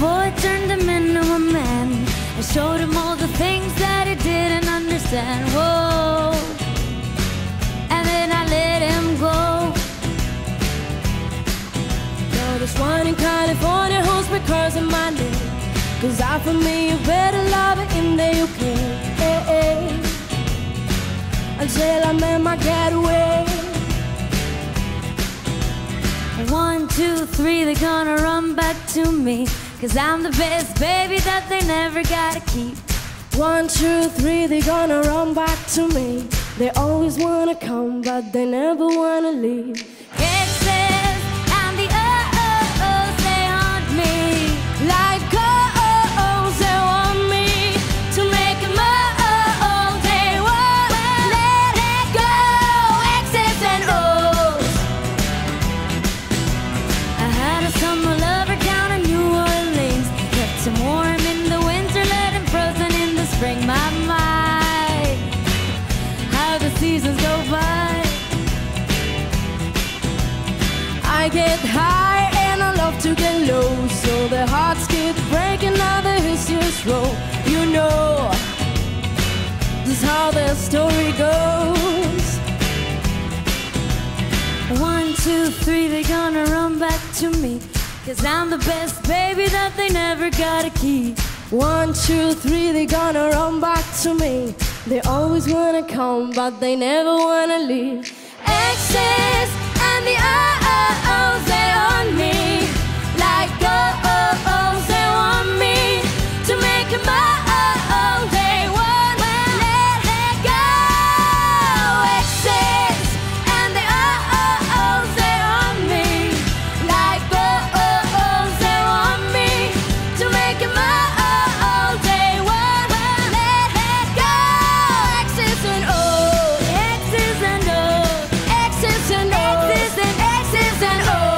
boy turned him into a man. I showed him all the things that he didn't understand. Whoa. And then I let him go. Yo, this one in California who's curse in my name. Cause I for me a better lover in the UK. Until I met my getaway. One, two, three, they're gonna run back to me. Cause I'm the best baby that they never gotta keep. One, two, three, they gonna run back to me. They always wanna come, but they never wanna leave. Get high and I love to get low. So the hearts keep breaking, now the history's roll. You know, this is how the story goes. One, two, three, they're gonna run back to me. Cause I'm the best baby that they never gotta keep. One, two, three, they're gonna run back to me. They always wanna come, but they never wanna leave. Exes and the ah, ah, oh oh ohs, and O's,